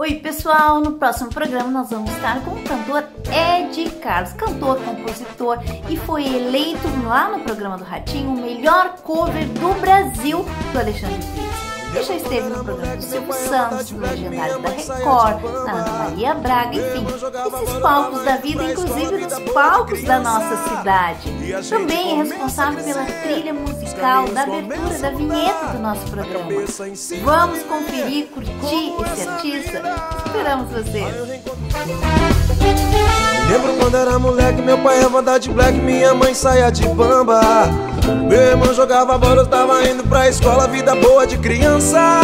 Oi, pessoal! No próximo programa nós vamos estar com o cantor Ed Carlos, cantor, compositor e foi eleito lá no programa do Ratinho o melhor cover do Brasil do Alexandre Pires. E já esteve no programa do Silvio Santos, no Legendário da Record, na Ana Maria Braga, enfim, esses palcos da vida, inclusive nos palcos da nossa cidade. Também é responsável pela trilha musical, da abertura, da vinheta do nosso programa. Vamos conferir, curtir esse artista? Esperamos vocês! Lembro quando era moleque, meu pai andar de black, minha mãe saia de bamba. Meu irmão jogava bola, eu tava indo pra escola, vida boa de criança.